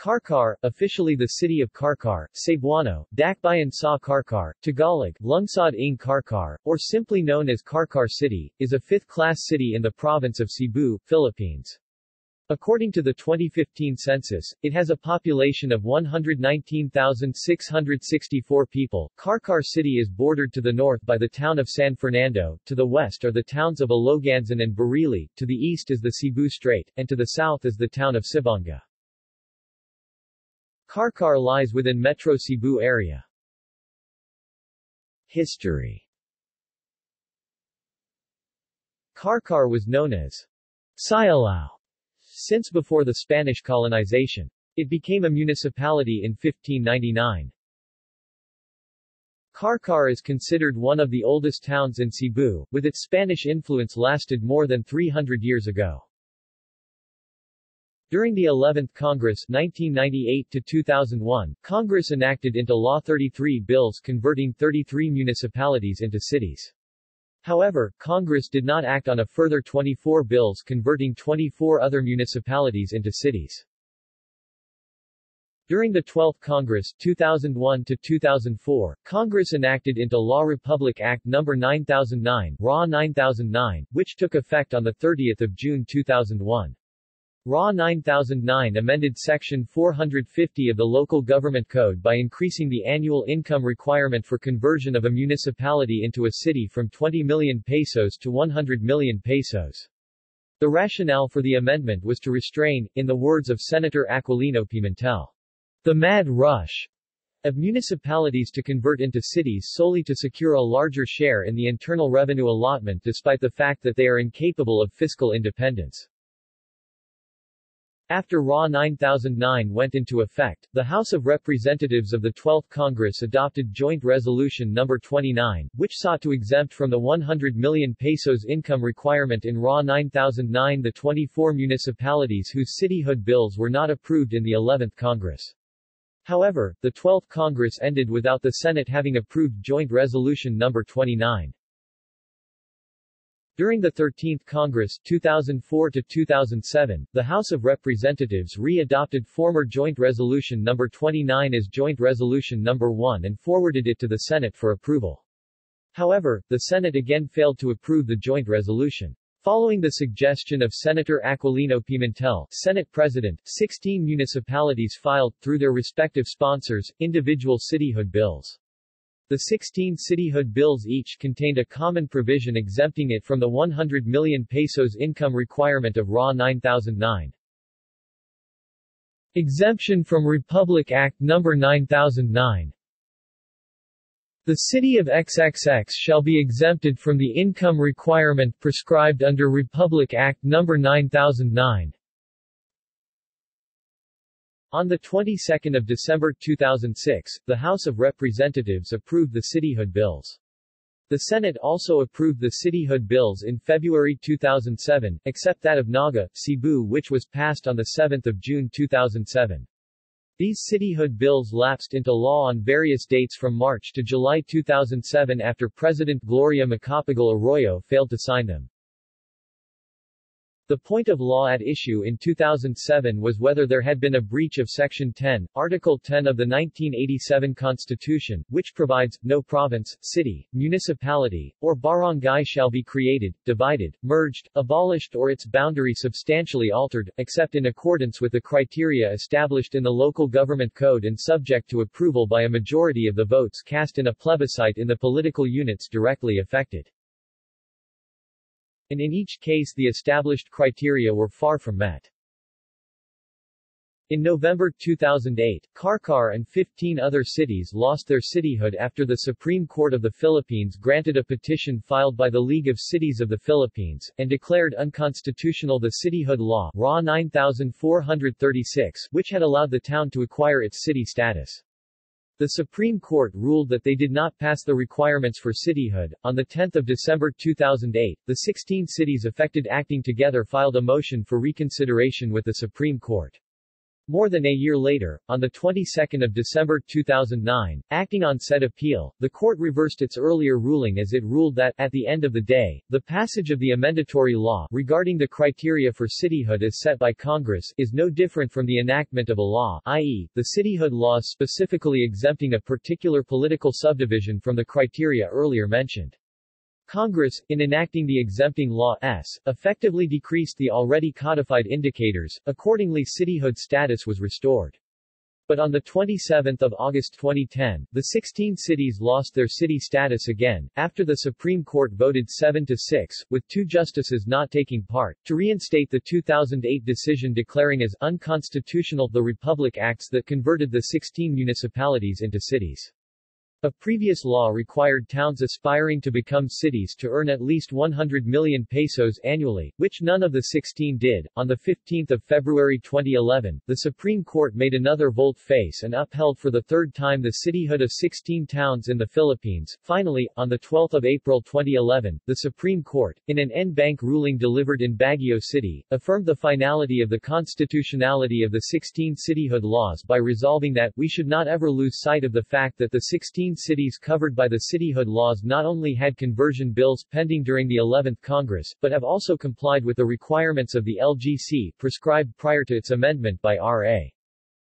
Carcar, officially the city of Carcar, Cebuano, Dakbayan sa Carcar, Tagalog, Lungsod ng Carcar, or simply known as Carcar City, is a fifth-class city in the province of Cebu, Philippines. According to the 2015 census, it has a population of 119,664 people. Carcar City is bordered to the north by the town of San Fernando, to the west are the towns of Aloguinsan and Barili, to the east is the Cebu Strait, and to the south is the town of Sibonga. Carcar lies within Metro Cebu area. History Carcar was known as Sialao since before the Spanish colonization. It became a municipality in 1599. Carcar is considered one of the oldest towns in Cebu, with its Spanish influence lasted more than 300 years ago. During the 11th Congress 1998-2001, Congress enacted into law 33 bills converting 33 municipalities into cities. However, Congress did not act on a further 24 bills converting 24 other municipalities into cities. During the 12th Congress 2001 to 2004, Congress enacted into law Republic Act No. 9009, RA 9009, which took effect on 30 June 2001. RA 9009 amended Section 450 of the Local Government Code by increasing the annual income requirement for conversion of a municipality into a city from 20 million pesos to 100 million pesos. The rationale for the amendment was to restrain, in the words of Senator Aquilino Pimentel, the mad rush of municipalities to convert into cities solely to secure a larger share in the internal revenue allotment despite the fact that they are incapable of fiscal independence. After RA 9009 went into effect, the House of Representatives of the 12th Congress adopted Joint Resolution No. 29, which sought to exempt from the 100 million pesos income requirement in RA 9009 the 24 municipalities whose cityhood bills were not approved in the 11th Congress. However, the 12th Congress ended without the Senate having approved Joint Resolution No. 29. During the 13th Congress 2004 to 2007, the House of Representatives re-adopted former Joint Resolution No. 29 as Joint Resolution No. 1 and forwarded it to the Senate for approval. However, the Senate again failed to approve the joint resolution. Following the suggestion of Senator Aquilino Pimentel, Senate President, 16 municipalities filed, through their respective sponsors, individual cityhood bills. The 16 cityhood bills each contained a common provision exempting it from the 100 million pesos income requirement of RA 9009. Exemption from Republic Act No. 9009 The city of XXX shall be exempted from the income requirement prescribed under Republic Act No. 9009. On the 22nd of December 2006, the House of Representatives approved the cityhood bills. The Senate also approved the cityhood bills in February 2007, except that of Naga, Cebu which was passed on 7 June 2007. These cityhood bills lapsed into law on various dates from March to July 2007 after President Gloria Macapagal Arroyo failed to sign them. The point of law at issue in 2007 was whether there had been a breach of Section 10, Article 10 of the 1987 Constitution, which provides, no province, city, municipality, or barangay shall be created, divided, merged, abolished or its boundary substantially altered, except in accordance with the criteria established in the Local Government Code and subject to approval by a majority of the votes cast in a plebiscite in the political units directly affected and in each case the established criteria were far from met. In November 2008, Carcar and 15 other cities lost their cityhood after the Supreme Court of the Philippines granted a petition filed by the League of Cities of the Philippines, and declared unconstitutional the cityhood law RA 9436 which had allowed the town to acquire its city status. The Supreme Court ruled that they did not pass the requirements for cityhood. On 10 December 2008, the 16 cities affected acting together filed a motion for reconsideration with the Supreme Court. More than a year later, on the 22nd of December 2009, acting on said appeal, the court reversed its earlier ruling as it ruled that, at the end of the day, the passage of the amendatory law regarding the criteria for cityhood as set by Congress is no different from the enactment of a law, i.e., the cityhood laws specifically exempting a particular political subdivision from the criteria earlier mentioned. Congress, in enacting the exempting law S, effectively decreased the already codified indicators, accordingly cityhood status was restored. But on 27 August 2010, the 16 cities lost their city status again, after the Supreme Court voted 7-6, with two justices not taking part, to reinstate the 2008 decision declaring as unconstitutional the Republic Acts that converted the 16 municipalities into cities. A previous law required towns aspiring to become cities to earn at least 100 million pesos annually, which none of the 16 did. On 15 February 2011, the Supreme Court made another volte-face and upheld for the third time the cityhood of 16 towns in the Philippines. Finally, on 12 April 2011, the Supreme Court, in an en banc ruling delivered in Baguio City, affirmed the finality of the constitutionality of the 16 cityhood laws by resolving that, we should not ever lose sight of the fact that the 16 cities covered by the cityhood laws not only had conversion bills pending during the 11th Congress, but have also complied with the requirements of the LGC, prescribed prior to its amendment by R.A.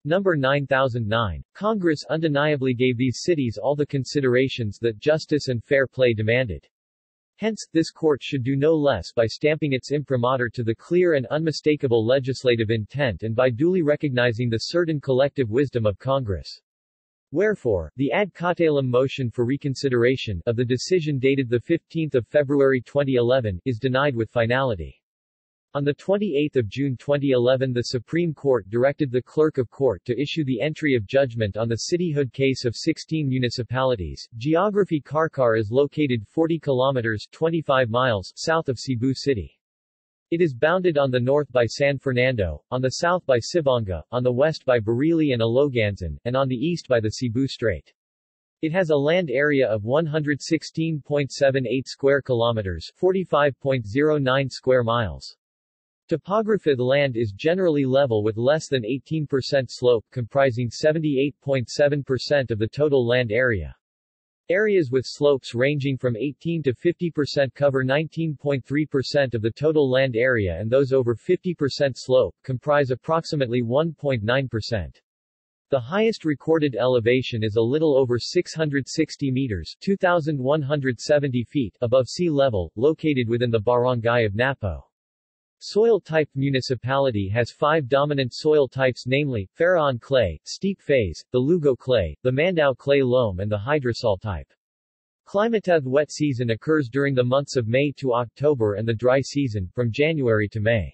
Number 9009. Congress undeniably gave these cities all the considerations that justice and fair play demanded. Hence, this court should do no less by stamping its imprimatur to the clear and unmistakable legislative intent and by duly recognizing the certain collective wisdom of Congress. Wherefore, the ad cautelum motion for reconsideration of the decision dated 15 February 2011 is denied with finality. On 28 June 2011 the Supreme Court directed the Clerk of Court to issue the entry of judgment on the cityhood case of 16 municipalities. Geography Carcar is located 40 kilometers 25 miles south of Cebu City. It is bounded on the north by San Fernando, on the south by Sibonga, on the west by Barili and Aloguinsan, and on the east by the Cebu Strait. It has a land area of 116.78 square kilometers, 45.09 square miles. Topography The land is generally level with less than 18% slope, comprising 78.7% of the total land area. Areas with slopes ranging from 18 to 50% cover 19.3% of the total land area and those over 50% slope, comprise approximately 1.9%. The highest recorded elevation is a little over 660 meters 2,170 feet above sea level, located within the barangay of Napo. Soil type municipality has five dominant soil types namely, Faraon clay, steep phase, the Lugo clay, the Mandaue clay loam and the hydrosol type. Climateth wet season occurs during the months of May to October and the dry season, from January to May.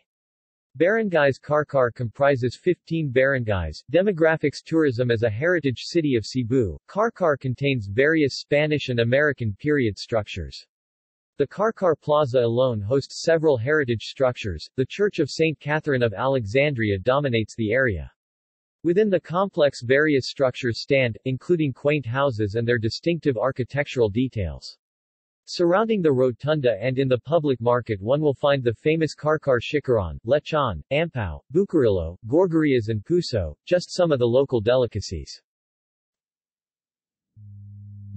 Barangays Carcar comprises 15 barangays. Demographics Tourism as a heritage city of Cebu, Carcar contains various Spanish and American period structures. The Carcar Plaza alone hosts several heritage structures. The Church of St. Catherine of Alexandria dominates the area. Within the complex various structures stand, including quaint houses and their distinctive architectural details. Surrounding the rotunda and in the public market one will find the famous Carcar Chicharon, Lechon, Ampao, Bucarillo, Gorgorias and Puso, just some of the local delicacies.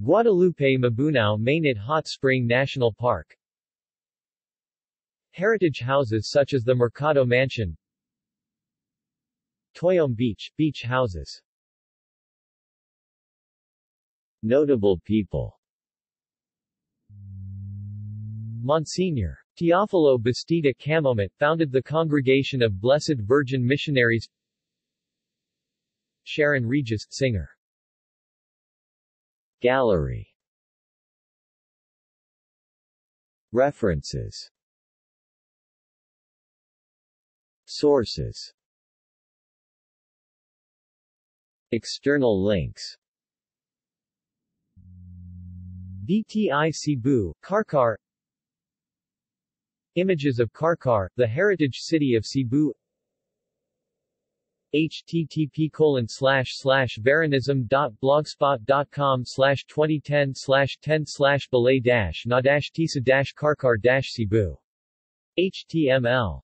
Guadalupe Mabugnao Mainit Hot Spring National Park. Heritage houses such as the Mercado Mansion Tuyom Beach, beach houses. Notable people. Monsignor. Teofilo Bastida Camomot founded the Congregation of Blessed Virgin Missionaries. Sharon Regis, singer Gallery. References. Sources. External links. DTI Cebu, Carcar Images of Carcar, the heritage city of Cebu http colon veranism.blogspot.com slash 2010 slash 10 slash belay dash na dash tisa dash carcar dash cebu. HTML